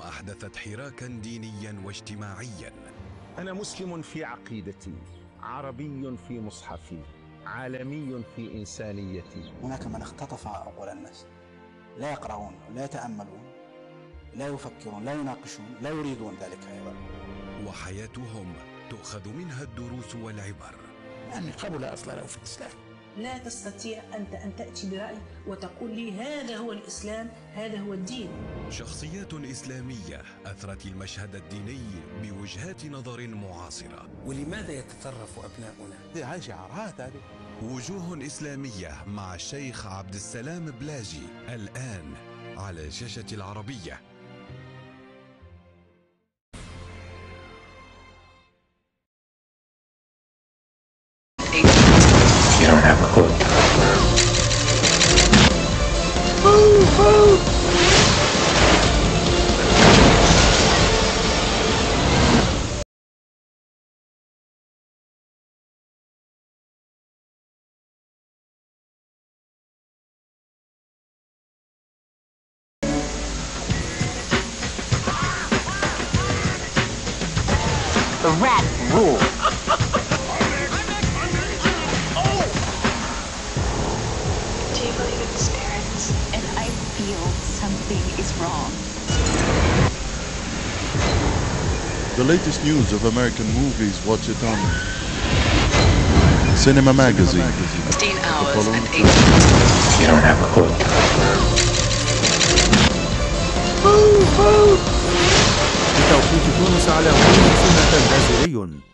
حياتهم أحدثت حراكا دينيا واجتماعيا. أنا مسلم في عقيدتي عربي في مصحفي عالمي في إنسانيتي. هناك من اختطف عقول الناس. لا يقرؤون لا يتأملون لا يفكرون لا يناقشون لا يريدون ذلك أيضا. وحياتهم تؤخذ منها الدروس والعبر. يعني قبل أصلا له في الإسلام لا تستطيع أنت أن تأتي برأي وتقول لي هذا هو الإسلام هذا هو الدين. شخصيات إسلامية أثرت المشهد الديني بوجهات نظر معاصرة. ولماذا يتطرف أبناؤنا؟ هذه شعارات هذه. وجوه إسلامية مع الشيخ عبد السلام بلاجي الآن على شاشة العربية. The rat rule. feel something is wrong. The latest news of American movies, watch it on Cinema Magazine. 15 The hours following and film. 8 You don't have a clue. بتوقيت تونس على هون سنة جزائري